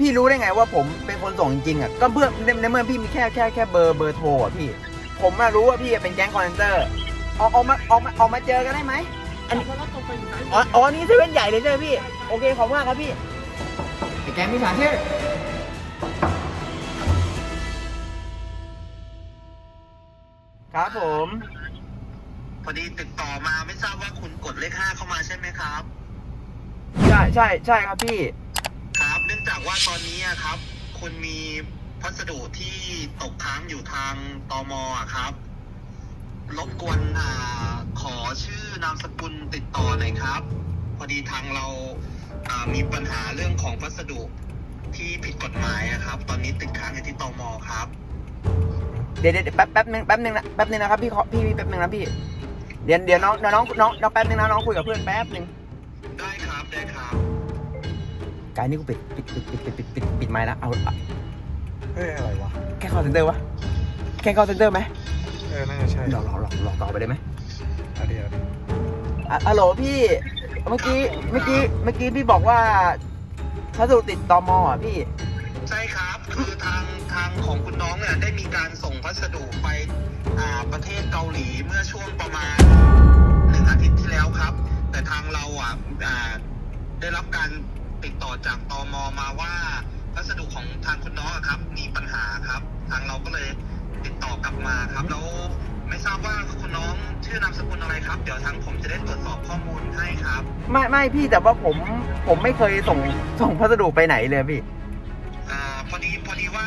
พี่รู้ได้ไงว่าผมเป็นคนส่งจริงๆอะก็เพื่อในในเมื่อพี่มีแค่แค่แค่เบอร์เบอร์โทรอะพี่ ผมมารู้ว่าพี่เป็นแก๊งคอลเซ็นเตอร์ออกออกมาออกมาออกมาเจอกันได้ไหมอันนี้เพราะว่าตรงไปอยู่ซ้ายอ๋ออ๋อนี่เซเว่นใหญ่เลยใช่ไหมพี่ โอเคขอบคุณมากครับพี่ไอ้แก๊งมิจฉาชีพครับผมพอดีติดต่อมาไม่ทราบว่าคุณกดเลขห้าเข้ามาใช่ไหมครับ ใช่ใช่ใช่ครับพี่ครับเนื่ องจากว่าตอนนี้อะครับ คุณมีพัสดุที่ตกค้างอยู่ทางตมอะครับรบกวนอ่าขอชื่อนามสกุลติดต่อหน่อยครับ พอดีทางเราอ่ามีปัญหาเรื่องของพัสดุที่ผิดกฎหมายอะครับ ตอนนี้ติดค้างอยู่ที่ตมครับ เดี๋ยวเดี๋ยวแป๊บแป๊บนึงแป๊บนึงนะแป๊บนึงนะครับพี่ขอพี่พี่แป๊บนึงนะพี่ เดี๋ยวเดี๋ยวน้องเดี๋ยวน้องน้องน้องแป๊บนึงนะน้องคุยกับเพื่อนแป๊บนึงได้ครับได้ครับกด์นี่กูปิดปิดปิดปิดปิดปิดปิดปิดไมค์แล้วเอาเอาเฮ้ยอะไรวะ แก๊งคอลเซ็นเตอร์ว่ะ แก๊งคอลเซ็นเตอร์ไหมเออ น่าจะใช่หลอกหลอกหลอกหลอกต่อไปได้ไหมอะเดี๋ยวอะฮัลโหลพี่ เมื่อกี้ เมื่อกี้ เมื่อกี้พี่บอกว่าพัสดุติดตม. อะพี่ ใช่ครับ คือทางทางของคุณน้องเนี่ยได้มีการส่งพัสดุไป อ่า ประเทศเกาหลีเมื่อช่วงประมาณ ไม่ไม่พี่แต่ว่าผมผมไม่เคยส่งส่งพัสดุไปไหนเลยพี่ อ่าพอดีพอดีว่า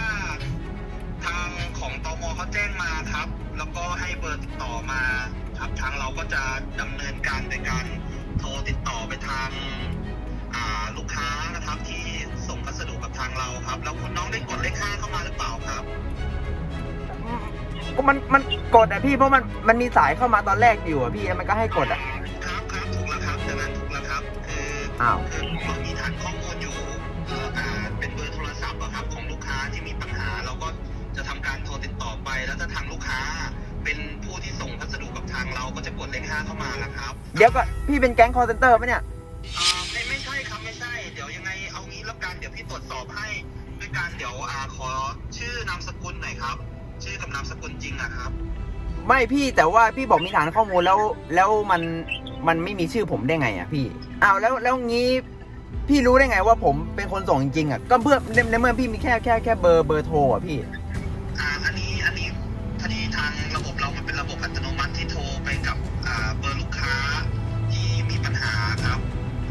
ทางของตมเขาแจ้งมาครับ แล้วก็ให้เบอร์ติดต่อมา ครับทางเราก็จะดำเนินการในการโทรติดต่อไปทางอ่าลูกค้านะครับ ที่ส่งพัสดุกับทางเราครับ แล้วคุณน้องได้กดเลขห้าเข้ามาหรือเปล่าครับก็มันมันกดอะพี่เพราะมันมันมีสายเข้ามาตอนแรกอยู่อะพี่แล้วมันก็ให้กดอะ ออ้าวคือเรามีฐานข้อมูลอยู่เอ่ออ่าเป็นเบอร์โทรศัพท์อะครับของลูกค้าที่มีปัญหาเราก็จะทำการโทรติดต่อไป แล้วถ้าทางลูกค้า เป็นผู้ที่ส่งพัสดุกับทางเราก็จะกดเลขห้าเข้ามาละครับเดี๋ยวก็พี่เป็นแก๊งคอลเซ็นเตอร์ปะเนี่ย อ่าไม่ไม่ใช่ครับไม่ใช่ เดี๋ยวยังไงเอางี้แล้วกันเดี๋ยวพี่ตรวจสอบให้ด้วยการเดี๋ยวอ่าขอชื่อนามสกุลหน่อยครับ ชื่อกับนามสกุลจริงอะครับ ไม่พี่แต่ว่าพี่บอกมีฐานข้อมูลแล้ว แล้วมันมันไม่มีชื่อผมได้ไงอะพี่ อ้าวแล้วแล้วงี้พี่รู้ได้ไงว่าผมเป็นคนส่งจริงๆอะก็เพื่อในในเมื่อพี่มีแค่แค่แค่เบอร์เบอร์โทรอะพี่ อ่าอันนี้อันนี้พอดีทางระบบเรามันเป็นระบบอัตโนมัติที่โทรไปกับอ่าเบอร์ลูกค้าที่มีปัญหาครับ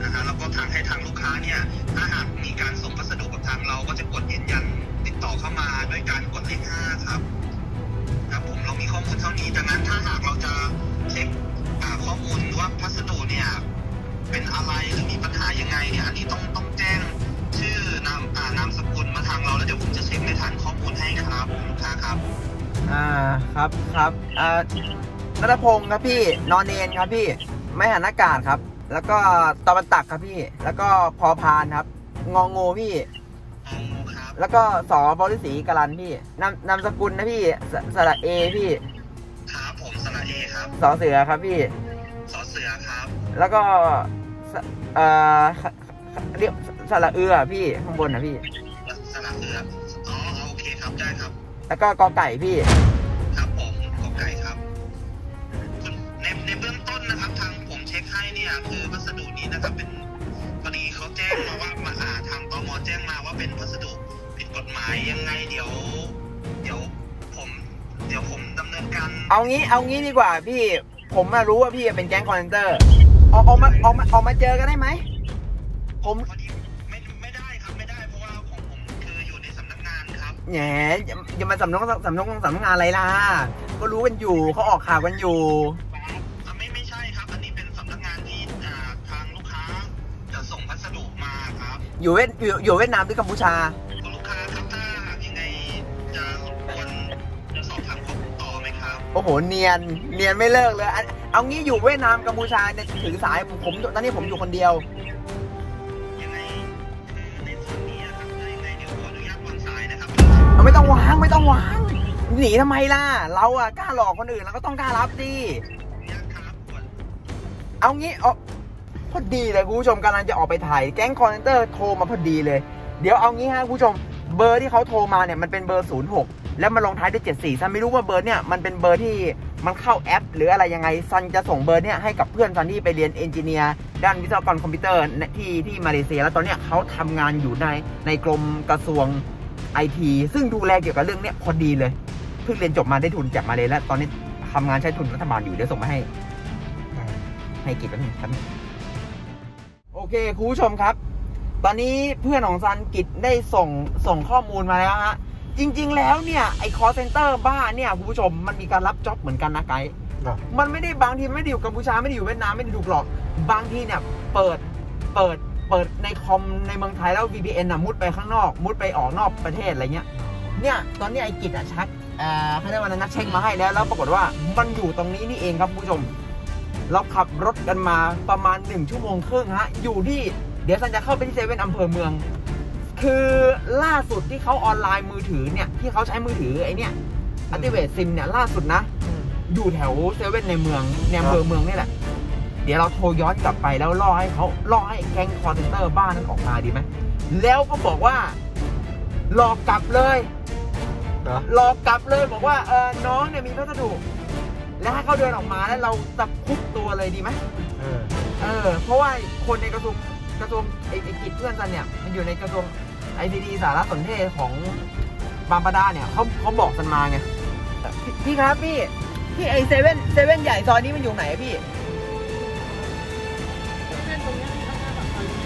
นะฮะแล้วก็ทางให้ทางลูกค้าเนี่ย ถ้าหากมีการส่งพัสดุกับทางเราก็จะกดยืนยันติดต่อเข้ามาด้วยการกดเลขห้าครับครับผมเรามีข้อมูลเท่านี้ดังนั้นถ้าหากเราจะเช็คอ่าข้อมูลว่าพัสดุเนี่ย เป็นอะไรหรือมีปัญหายังไงเนี่ยอันนี้ต้องต้องแจ้งชื่อนามอ่านามสกุลมาทางเราแล้วเดี๋ยวผมจะเช็คในฐานข้อมูลให้ครับลูกค้าครับ อ่าครับครับอ่านัทพงศ์ครับพี่นอนเนนครับพี่ ไม่หันอากาศครับ แล้วก็ตะวันตักครับพี่ แล้วก็พอพานครับ งองูพี่ อ๋อครับ แล้วก็สอบริสีกรันพี่นามนามสกุลนะพี่สสระเอพี่ครับผมสระเอครับสอเสือครับพี่ สอเสือครับ แล้วก็ส เอ่อเรียกสระเอือพี่ข้างบนนะพี่สระเอืออ๋อโอเคครับได้ครับ แล้วก็กอไก่พี่ ครับผมกอไก่ครับคุณในในเบื้องต้นนะครับ ทางผมเช็คให้เนี่ยคือพัสดุนี้นะครับเป็นพอดีเขาแจ้งมาว่ามาอ่าทางตม. แจ้งมาว่าเป็นพัสดุผิดกฎหมายยังไงเดี๋ยว เดี๋ยวผมเดี๋ยวผมดำเนินการเอางี้เอางี้ดีกว่าพี่ผมมารู้ว่าพี่เป็นแก๊งคอลเซ็นเตอร์ ออกออกมาออกมาออกมาเจอกันได้ไหม ผมพอดีไม่ไม่ได้ครับไม่ได้เพราะว่าของผมคืออยู่ในสำนักงานครับแหมอย่าอย่ามาสำนักสำนักสำนักงานอะไรล่ะ ก็รู้กันอยู่เขาออกข่าวกันอยู่ อะไม่ไม่ใช่ครับ อันนี้เป็นสำนักงานที่อ่าทางลูกค้าจะส่งพัสดุมาครับอยู่เวียดอยู่อยู่เวียดนามหรือกัมพูชา คุณลูกค้าครับถ้ายังไงจะรบกวนจะสอบถามข้อมูลต่อไหมครับ โอ้โห เนียน เนียนไม่เลิกเลยอัน เอางี้อยู่เวียดนามกัมพูชาเนี่ยถือสายผมผมตอนนี้ผมอยู่คนเดียวยังไงคือในส่วนนี้อะครับถ้ายังไงเดี๋ยวขออนุญาตวางสายนะครับเอาไม่ต้องวางไม่ต้องวางหนีทำไมล่ะ เราอะกล้าหลอกคนอื่นเราก็ต้องกล้ารับดิขออนุญาตครับกดเอางี้เอาพอดีเลยคุณผู้ชมกำลังจะออกไปถ่ายแก๊งคอลเซ็นเตอร์โทรมาพอดีเลย เดี๋ยวเอางี้ฮะคุณผู้ชมเบอร์ที่เขาโทรมาเนี่ยมันเป็นเบอร์ 06 แล้วมันลงท้ายด้วย 74ซันไม่รู้ว่าเบอร์เนี่ยมันเป็นเบอร์ที่มันเข้าแอป หรืออะไรยังไงซันจะส่งเบอร์เนี่ยให้กับเพื่อนซันที่ไปเรียน engineer ด้านวิศวกรคอมพิวเตอร์ที่ที่มาเลเซีย แล้วตอนเนี้ยเขาทำงานอยู่ในในกรมกระทรวงไอทีซึ่งดูแลเกี่ยวกับเรื่องเนี้ยพอดีเลยเพิ่งเรียนจบมาได้ทุนจากมาเลยแล้ว ตอนนี้ทำงานใช้ทุนรัฐบาลอยู่เดี๋ยวส่งมาให้ ให้กิจแป๊บนึงครับโอเคคุณผู้ชมครับ ตอนนี้เพื่อนของซันกิจได้ส่งส่งข้อมูลมาแล้วฮะ จริง ๆ แล้วเนี่ยไอ้คอลเซ็นเตอร์บ้านเนี่ยคุณผู้ชมมันมีการรับจ็อบเหมือนกันนะไกด์เหรอมันไม่ได้บางทีไม่ได้อยู่กัมพูชาไม่ได้อยู่เวียดนามไม่ได้ถูกหลอกบางทีเนี่ยเปิดเปิดเปิดในคอมในเมืองไทยแล้ว VPN น่ะมุดไปข้างนอก มุดไปออกนอกประเทศอะไรเงี้ยเนี่ยตอนนี้ไอ้กิจอะชักอ่าเขาเรียกว่านักเช็คมาให้แล้ว แล้วปรากฏว่ามันอยู่ตรงนี้นี่เองครับคุณผู้ชม เราขับรถกันมาประมาณ 1 ชั่วโมงครึ่งฮะ อยู่ที่เดี๋ยวซันจะเข้าไปที่เซเว่นอำเภอเมือง คือล่าสุดที่เขาออนไลน์มือถือเนี่ย ที่เขาใช้มือถือไอ้เนี่ยอัติเวทซิมเนี่ยล่าสุดนะ อยู่แถวเซเว่นในเมืองในอำเภอเมืองนี่แหละ เดี๋ยวเราโทรย้อนกลับไปแล้วล่อให้เขาล่อให้แก๊งคอลเซ็นเตอร์บ้านนั้นออกมาดีไหมแล้วก็บอกว่าหลอกกลับเลยเหรอหลอกกลับเลยบอกว่าเออน้องเนี่ยมีพัสดุแล้วให้เขาเดินออกมาแล้วเราตะครุบตัวเลยดีไหมเออเออเพราะว่าคนในกระทรวงกระทรวงไอ้ไอ้กิจเพื่อนกันเนี่ย มันอยู่ในกระทรวง ICT สารสนเทศของบางปะดาเนี่ยเขาเขาบอกกันมาไงพพี่ครับพี่พี่ไอเซเว่นเซเว่นใหญ่ซอยนี้มันอยู่ไหนอะพี่เส้นตรงเนี้ยที่ข้างหน้าปากซอยนี้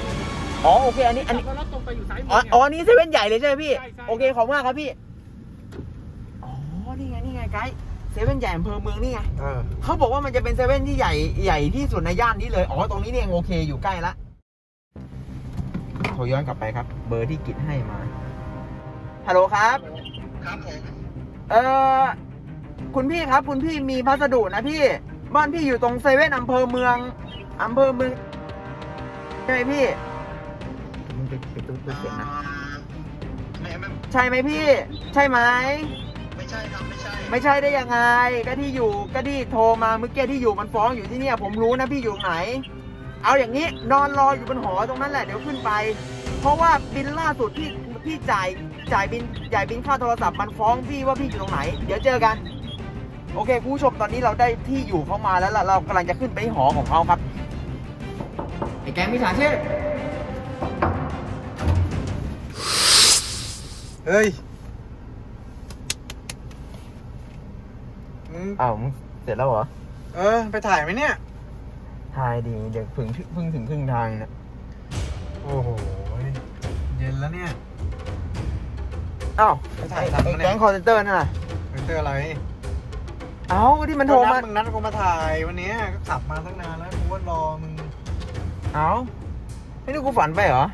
อ๋อโอเคอันนี้อันนี้ขับรถตรงไปอยู่ซ้ายมืออ๋อเนี่ยอ๋อนี่เซเว่นใหญ่เลยใช่ไหมพี่ใช่ใช่โอเคขอบคุณมากครับพี่อ๋อนี่ไงนี่ไงไกด์เซเว่นใหญ่อำเภอเมืองนี่ไงเออเขาบอกว่ามันจะเป็นเซเว่นที่ใหญ่ใหญ่ที่สุดในย่านนี้เลยอ๋อตรงนี้เนี่ยโอเคอยู่ใกล้ละ โทรย้อนกลับไปครับ เบอร์ที่กิจให้มา ฮัลโหลครับ ครับผมเออคุณพี่ครับ คุณพี่มีพัสดุนะพี่ บ้านพี่อยู่ตรงเซเว่นอำเภอเมืองอำเภอเมืองใช่ไหมพี่มึงไปไปตู้ตู้เสียงนะไม่ไม่ใช่ไหมพี่ ใช่ไหมไม่ใช่ครับไม่ใช่ ไม่ใช่ได้ยังไง ก็ที่อยู่ก็ที่โทรมาเมื่อกี้ที่อยู่มันฟ้องอยู่ที่เนี่ย ผมรู้นะพี่อยู่ตรงไหน เอาอย่างนี้นอนรออยู่บนหอตรงนั้นแหละเดี๋ยวขึ้นไป เพราะว่าบินล่าสุดที่พี่จ่ายจ่ายบินจ่ายบินค่าโทรศัพท์มันฟ้องพี่ว่าพี่อยู่ตรงไหน เดี๋ยวเจอกัน โอเคคุณผู้ชมตอนนี้เราได้ที่อยู่เข้ามาแล้วล่ะเรากำลังจะขึ้นไปหอของเขาครับไอ้แกงมิจฉาชีพเฮ้ยมึงอ้าวมึงเสร็จแล้วเหรอ เออ ไปถ่ายไหมเนี่ย ถ่ายดิเดี๋ยวเพิ่งเพิ่งถึงครึ่งทางนะโอ้โหเย็นแล้วเนี่ยอ้าวไปถ่ายไอ้ทำไอ้ปะเนี่ยแก๊งคอลเซ็นเตอร์นั่นน่ะไปเจออะไรเอ้าก็ที่มันโทรมาก็นัดมึงนัดกูมาถ่ายวันเนี้ยก็ขับมาตั้งนานแล้วกูว่ารอมึงเอ้าไม่นึกกูฝันไปเหรอ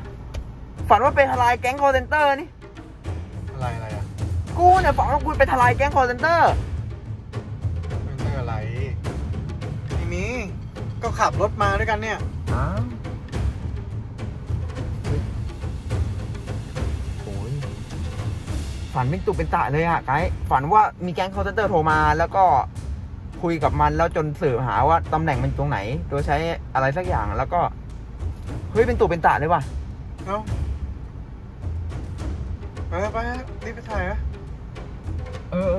ฝันว่าไปทลายแก๊งคอลเซ็นเตอร์นี่อะไรอะไรอะกูเนี่ยฝันว่ากูไปทลายแก๊งคอลเซ็นเตอร์ ก็ขับรถมาด้วยกันเนี่ยอ้าวโอ้ยฝันเป็นตุเป็นตะเลยอะไกด์ฝันว่ามีแก๊งคอลเซ็นเตอร์โทรมา แล้วก็คุยกับมันแล้วจนสืบหาว่าตำแหน่งมันตรงไหน โดยใช้อะไรสักอย่างแล้วก็ เฮ้ยเป็นตุเป็นตะเลยว่ะเอ้าไปไปรีบไปถ่ายนะเออ